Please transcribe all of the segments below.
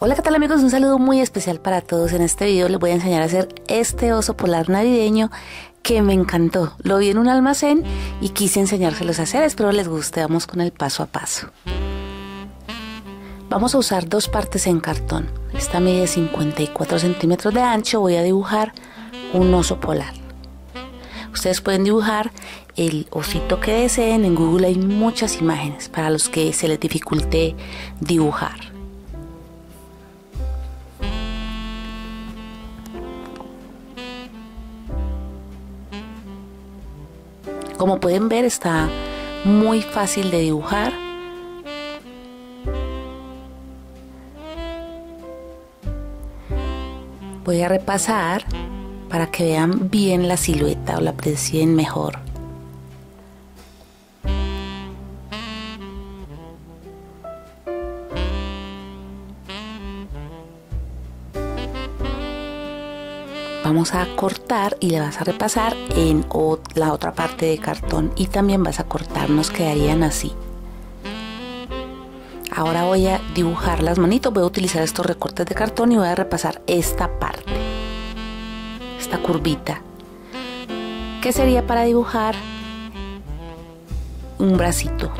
Hola qué tal amigos, un saludo muy especial para todos. En este video les voy a enseñar a hacer este oso polar navideño que me encantó. Lo vi en un almacén y quise enseñárselos a hacer, espero les guste. Vamos con el paso a paso. Vamos a usar dos partes en cartón. Esta mide 54 centímetros de ancho. Voy a dibujar un oso polar. Ustedes pueden dibujar el osito que deseen. En Google hay muchas imágenes para los que se les dificulte dibujar. Como pueden ver está muy fácil de dibujar. Voy a repasar para que vean bien la silueta o la aprecien mejor. Vamos a cortar y le vas a repasar en la otra parte de cartón y también vas a cortar, nos quedarían así. Ahora voy a dibujar las manitos, voy a utilizar estos recortes de cartón y voy a repasar esta parte, esta curvita. ¿Qué sería para dibujar un bracito?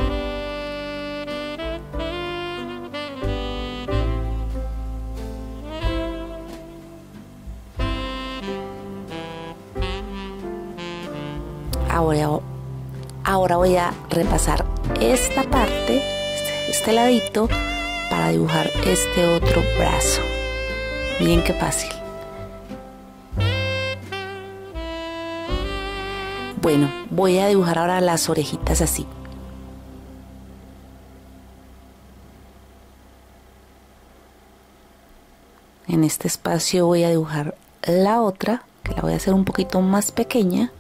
Ahora voy a repasar esta parte, este, ladito, para dibujar este otro brazo. Miren qué fácil. Bueno, voy a dibujar ahora las orejitas así. En este espacio voy a dibujar la otra, que la voy a hacer un poquito más pequeña.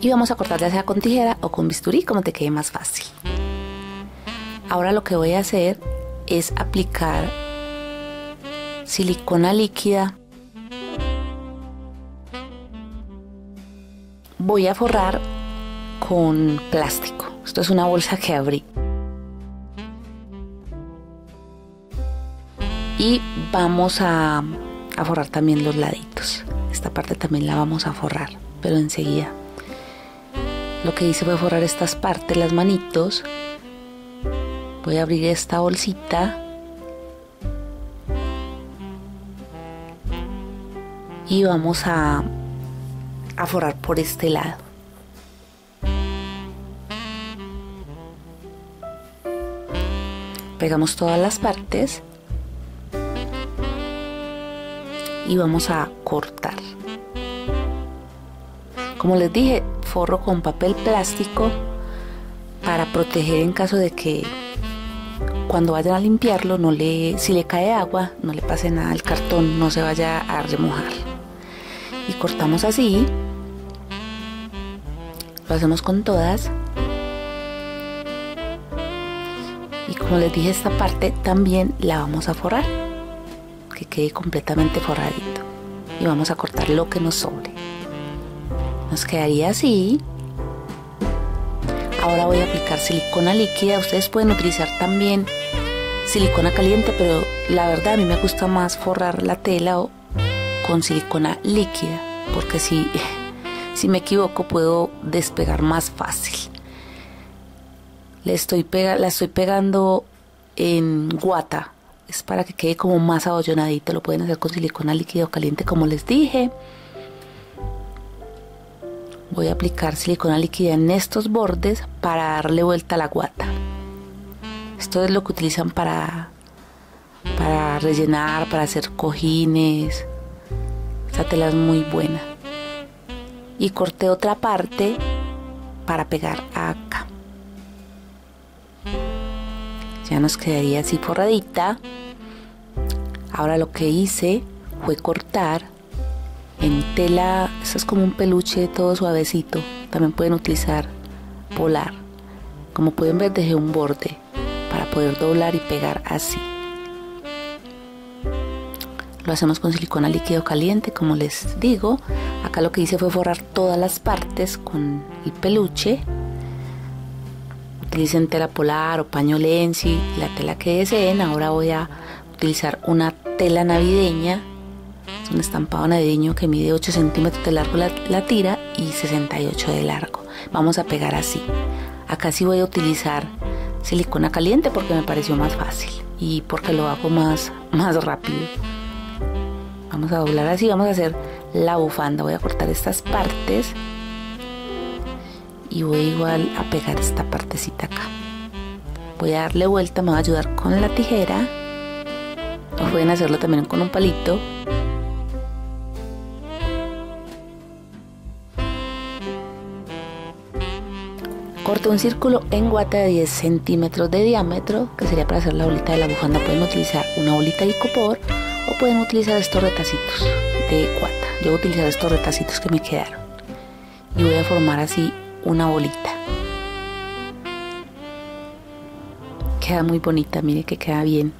Y vamos a cortar ya sea con tijera o con bisturí como te quede más fácil. Ahora lo que voy a hacer es aplicar silicona líquida. Voy a forrar con plástico. Esto es una bolsa que abrí. Y vamos a, a forrar también los laditos. Esta parte también la vamos a forrar, pero enseguida. Lo que hice fue forrar estas partes, las manitos. Voy a abrir esta bolsita. Y vamos a, a forrar por este lado. Pegamos todas las partes y vamos a cortar. Como les dije, forro con papel plástico para proteger en caso de que cuando vayan a limpiarlo no le si le cae agua no le pase nada al cartón no se vaya a remojar. Y cortamos así lo hacemos con todas. Y como les dije esta parte también la vamos a forrar que quede completamente forradito. Y vamos a cortar lo que nos sobre quedaría así. Ahora voy a aplicar silicona líquida. Ustedes pueden utilizar también silicona caliente, pero la verdad a mí me gusta más forrar la tela con silicona líquida, porque si, si me equivoco puedo despegar más fácil. Le estoy pega, la estoy pegando en guata. Es para que quede como más abollonadito. Lo pueden hacer con silicona líquida o caliente, como les dije voy a aplicar silicona líquida en estos bordes para darle vuelta a la guata. Esto es lo que utilizan para, para rellenar, para hacer cojines. Esta tela es muy buena. Y corté otra parte para pegar acá. Ya nos quedaría así forradita. Ahora lo que hice fue cortar en tela, eso es como un peluche todo suavecito. También pueden utilizar polar. Como pueden ver dejé un borde para poder doblar y pegar así. Lo hacemos con silicona líquido caliente, como les digo. Acá lo que hice fue forrar todas las partes con el peluche. utilicen tela polar o paño lenzi, la tela que deseen. Ahora voy a utilizar una tela navideña, un estampado navideño que mide 8 centímetros de largo la, la tira y 68 de largo. Vamos a pegar así. Acá sí voy a utilizar silicona caliente porque me pareció más fácil y porque lo hago más, más rápido. Vamos a doblar así, vamos a hacer la bufanda. Voy a cortar estas partes y voy igual a pegar esta partecita acá. Voy a darle vuelta, me va a ayudar con la tijera. O pueden hacerlo también con un palito. Un círculo en guata de 10 centímetros de diámetro, que sería para hacer la bolita de la bufanda. Pueden utilizar una bolita de copor o pueden utilizar estos retacitos de guata. Yo voy a utilizar estos retacitos que me quedaron. Y voy a formar así una bolita. Queda muy bonita, mire que queda bien.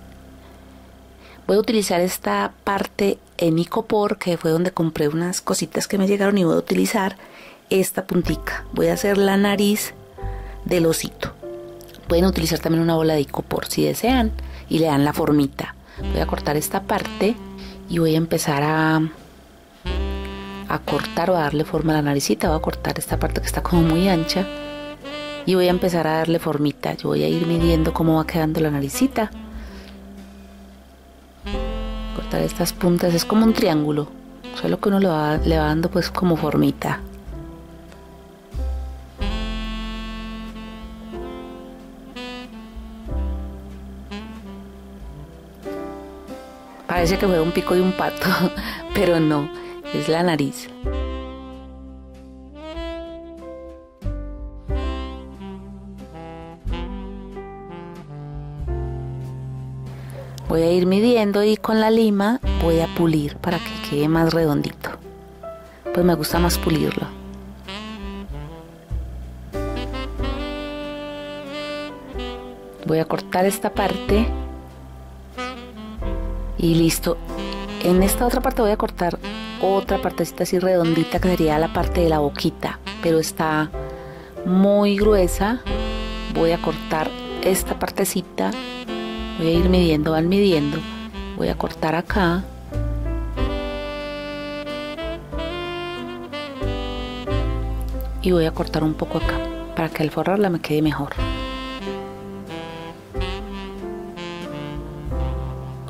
Voy a utilizar esta parte en icopor, que fue donde compré unas cositas que me llegaron y voy a utilizar esta puntica. Voy a hacer la nariz del osito. Pueden utilizar también una bola de icopor si desean y le dan la formita. Voy a cortar esta parte y voy a empezar a a cortar o a darle forma a la naricita. Voy a cortar esta parte que está como muy ancha y voy a empezar a darle formita. Yo voy a ir midiendo cómo va quedando la naricita. Cortar estas puntas es como un triángulo, solo que uno le va, le va dando pues como formita. Parece que fue un pico de un pato, pero no es la nariz. Voy a ir midiendo y con la lima voy a pulir para que quede más redondito. Pues me gusta más pulirlo. Voy a cortar esta parte y listo. En esta otra parte voy a cortar otra partecita así redondita que sería la parte de la boquita, pero está muy gruesa. Voy a cortar esta partecita, voy a ir midiendo, van midiendo. Voy a cortar acá. Y voy a cortar un poco acá para que al forrarla me quede mejor.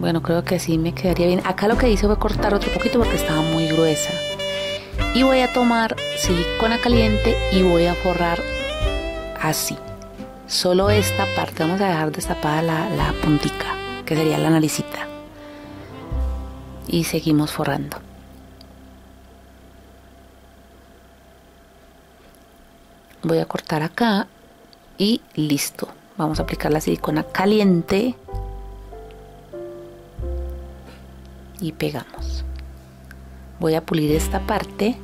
Bueno, creo que así me quedaría bien. Acá lo que hice fue cortar otro poquito porque estaba muy gruesa. Y voy a tomar silicona caliente y voy a forrar así. Solo esta parte, vamos a dejar destapada la, la puntica, que sería la naricita. Y seguimos forrando. Voy a cortar acá y listo. Vamos a aplicar la silicona caliente y pegamos. Voy a pulir esta parte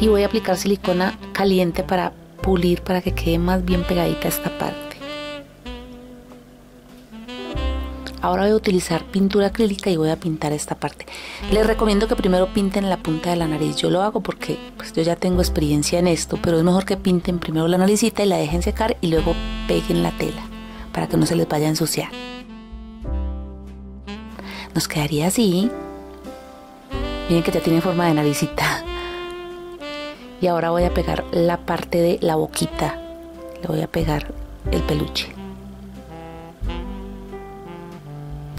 y voy a aplicar silicona caliente para pulir para que quede más bien pegadita esta parte. Ahora voy a utilizar pintura acrílica y voy a pintar esta parte. Les recomiendo que primero pinten la punta de la nariz. Yo lo hago porque pues, yo ya tengo experiencia en esto, pero es mejor que pinten primero la naricita y la dejen secar y luego peguen la tela para que no se les vaya a ensuciar nos quedaría así. Miren que ya tiene forma de naricita. Y ahora voy a pegar la parte de la boquita. Le voy a pegar el peluche.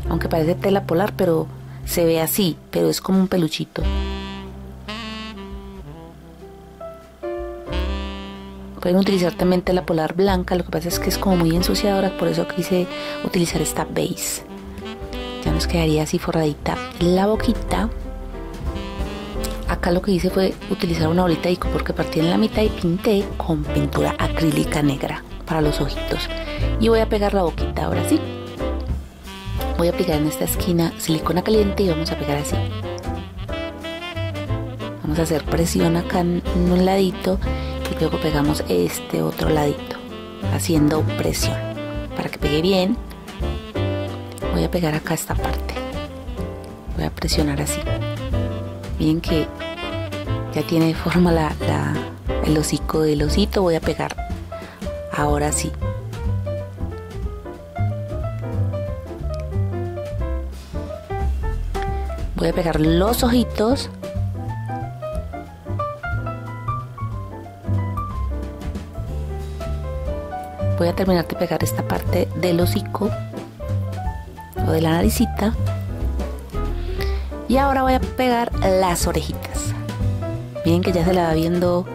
Aunque parece tela polar, pero se ve así, pero es como un peluchito. Pueden utilizar también tela polar blanca, lo que pasa es que es como muy ensuciadora, por eso quise utilizar esta base ya nos quedaría así forradita la boquita. Acá lo que hice fue utilizar una bolita de porque partí en la mitad y pinté con pintura acrílica negra para los ojitos. Y voy a pegar la boquita ahora sí. Voy a aplicar en esta esquina silicona caliente y vamos a pegar así. Vamos a hacer presión acá en un ladito y luego pegamos este otro ladito haciendo presión. Para que pegue bien voy a pegar acá esta parte voy a presionar así miren que ya tiene forma la, el hocico del osito. Voy a pegar ahora sí. Voy a pegar los ojitos. Voy a terminar de pegar esta parte del hocico o de la naricita. Y ahora voy a pegar las orejitas. Miren que ya se la va viendo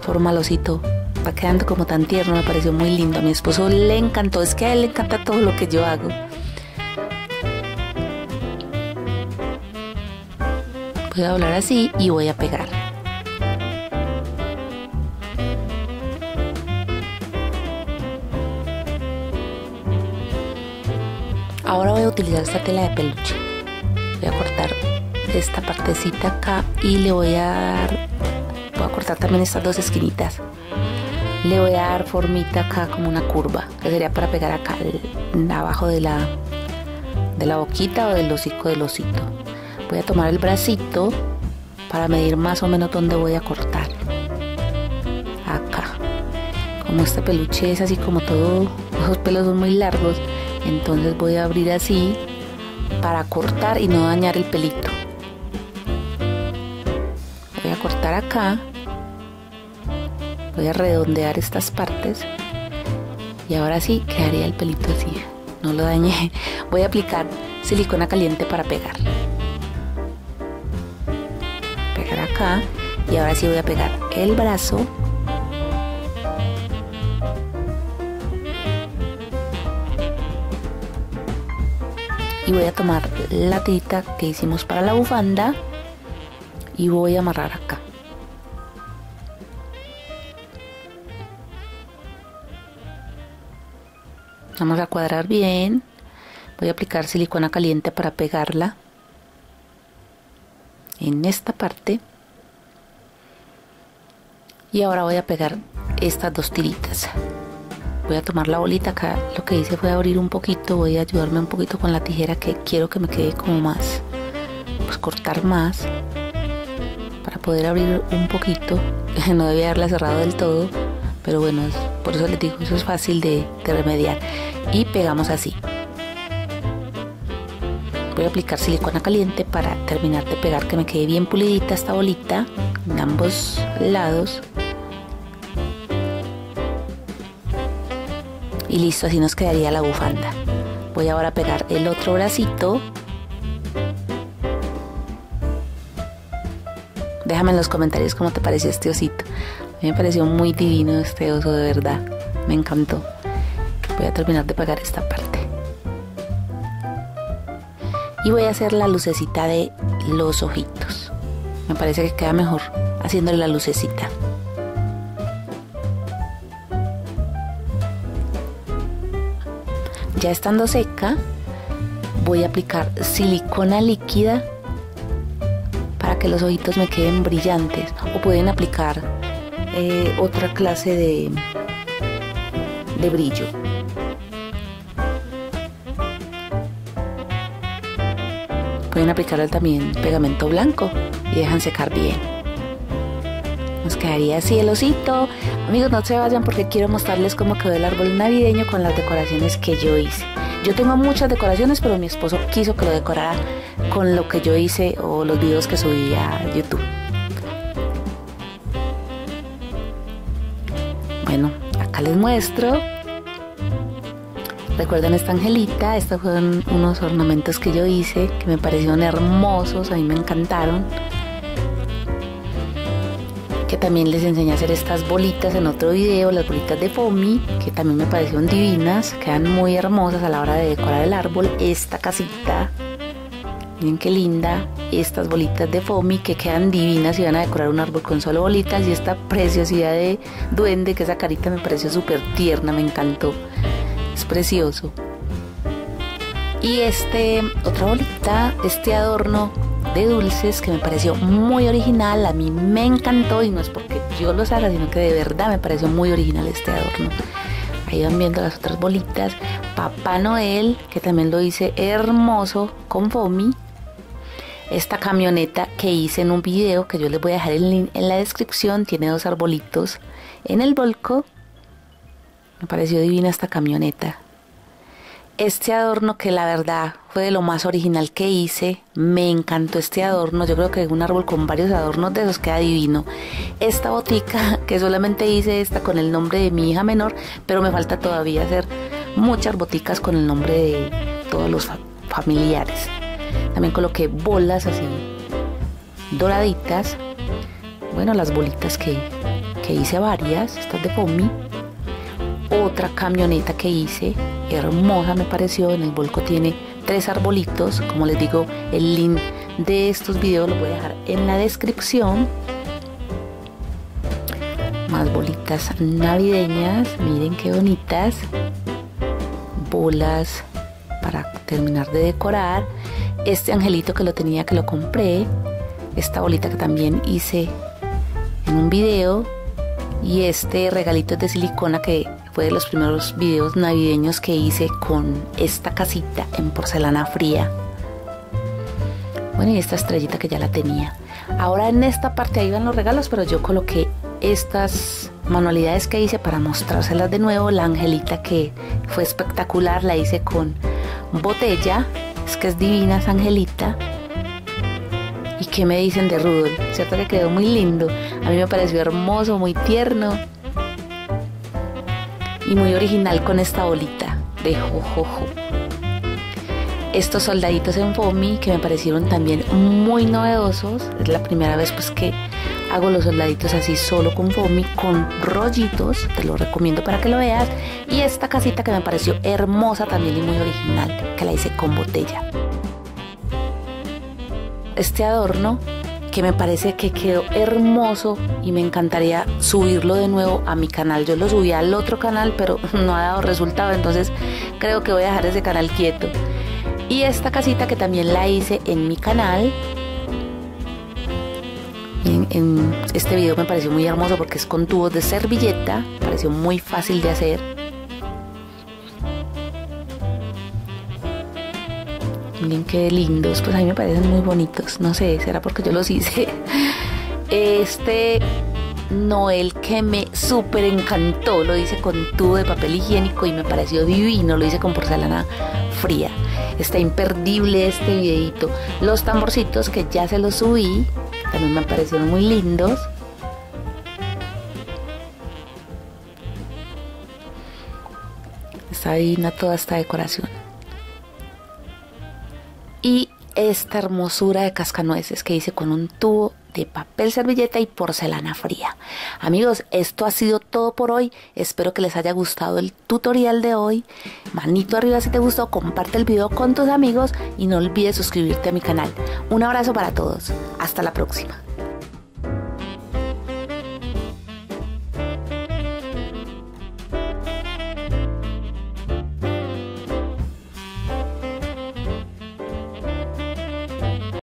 forma osito. Va quedando como tan tierno, me pareció muy lindo. A mi esposo le encantó, es que a él le encanta todo lo que yo hago. Voy a doblar así y voy a pegar. Utilizar esta tela de peluche. Voy a cortar esta partecita acá y le voy a dar, voy a cortar también estas dos esquinitas. Le voy a dar formita acá como una curva, que sería para pegar acá abajo de la, de la boquita o del hocico del osito. Voy a tomar el bracito para medir más o menos dónde voy a cortar. Acá. Como este peluche es así como todo, los pelos son muy largos, entonces voy a abrir así para cortar y no dañar el pelito. Voy a cortar acá. Voy a redondear estas partes. Y ahora sí quedaría el pelito así. No lo dañé. Voy a aplicar silicona caliente para pegar. Pegar acá. Y ahora sí voy a pegar el brazo voy a tomar la tirita que hicimos para la bufanda y voy a amarrar acá. Vamos a cuadrar bien. Voy a aplicar silicona caliente para pegarla en esta parte. Y ahora voy a pegar estas dos tiritas voy a tomar la bolita acá. Lo que hice fue abrir un poquito voy a ayudarme un poquito con la tijera que quiero que me quede como más pues cortar más para poder abrir un poquito. No debía haberla cerrado del todo pero bueno por eso les digo eso es fácil de, de remediar. Y pegamos así. Voy a aplicar silicona caliente para terminar de pegar que me quede bien pulidita esta bolita en ambos lados y listo, así nos quedaría la bufanda. Voy ahora a pegar el otro bracito. Déjame en los comentarios cómo te pareció este osito. A mí me pareció muy divino este oso, de verdad. Me encantó. Voy a terminar de pegar esta parte. Y voy a hacer la lucecita de los ojitos. Me parece que queda mejor haciéndole la lucecita. Ya estando seca, voy a aplicar silicona líquida para que los ojitos me queden brillantes. O pueden aplicar eh, otra clase de, de brillo. Pueden aplicarle también pegamento blanco y dejan secar bien. Quedaría así el osito. Amigos, no se vayan porque quiero mostrarles cómo quedó el árbol navideño con las decoraciones que yo hice. Yo tengo muchas decoraciones, pero mi esposo quiso que lo decorara con lo que yo hice o los videos que subí a YouTube. Bueno, acá les muestro. Recuerden esta angelita, estos fueron unos ornamentos que yo hice que me parecieron hermosos, a mí me encantaron que también les enseñé a hacer estas bolitas en otro video, las bolitas de foamy, que también me parecieron divinas, quedan muy hermosas a la hora de decorar el árbol. Esta casita, miren qué linda, estas bolitas de foamy que quedan divinas y van a decorar un árbol con solo bolitas y esta preciosidad de duende, que esa carita me pareció súper tierna, me encantó, es precioso. Y este, otra bolita, este adorno de dulces que me pareció muy original, a mí me encantó y no es porque yo los haga, sino que de verdad me pareció muy original este adorno. Ahí van viendo las otras bolitas. Papá Noel, que también lo hice hermoso con foamy. esta camioneta que hice en un video que yo les voy a dejar el link en la descripción. Tiene dos arbolitos en el volco. Me pareció divina esta camioneta. Este adorno que la verdad fue de lo más original que hice. Me encantó este adorno. Yo creo que un árbol con varios adornos de esos queda divino. Esta botica que solamente hice esta con el nombre de mi hija menor, pero me falta todavía hacer muchas boticas con el nombre de todos los familiares. También coloqué bolas así doraditas. Bueno, las bolitas que, que hice varias, estas de Fomi. Otra camioneta que hice, hermosa me pareció. En el volco tiene tres arbolitos. Como les digo, el link de estos videos lo voy a dejar en la descripción. Más bolitas navideñas, miren qué bonitas. Bolas para terminar de decorar. Este angelito que lo tenía que lo compré. Esta bolita que también hice en un video. Y este regalito de silicona que fue de los primeros videos navideños que hice con esta casita en porcelana fría. Bueno, y esta estrellita que ya la tenía. Ahora en esta parte ahí van los regalos, pero yo coloqué estas manualidades que hice para mostrárselas de nuevo. La angelita que fue espectacular, la hice con botella. Es que es divina esa angelita. ¿Y qué me dicen de Rudolf? ¿Cierto que quedó muy lindo? A mí me pareció hermoso, muy tierno. Y muy original con esta bolita de jojojo. Estos soldaditos en foamy que me parecieron también muy novedosos. Es la primera vez pues que hago los soldaditos así solo con foamy, con rollitos. Te lo recomiendo para que lo veas. Y esta casita que me pareció hermosa también y muy original, que la hice con botella. Este adorno que me parece que quedó hermoso y me encantaría subirlo de nuevo a mi canal. Yo lo subí al otro canal, pero no ha dado resultado, entonces creo que voy a dejar ese canal quieto. Y esta casita que también la hice en mi canal. En, este video me pareció muy hermoso porque es con tubos de servilleta, pareció muy fácil de hacer. Miren qué lindos, pues a mí me parecen muy bonitos. No sé, será porque yo los hice. Este Noel que me súper encantó. Lo hice con tubo de papel higiénico y me pareció divino. Lo hice con porcelana fría. Está imperdible este videito. Los tamborcitos que ya se los subí. También me parecieron muy lindos. Está divina toda esta decoración y esta hermosura de cascanueces que hice con un tubo de papel servilleta y porcelana fría. Amigos, esto ha sido todo por hoy. Espero que les haya gustado el tutorial de hoy. Manito arriba si te gustó, comparte el video con tus amigos y no olvides suscribirte a mi canal. Un abrazo para todos. Hasta la próxima.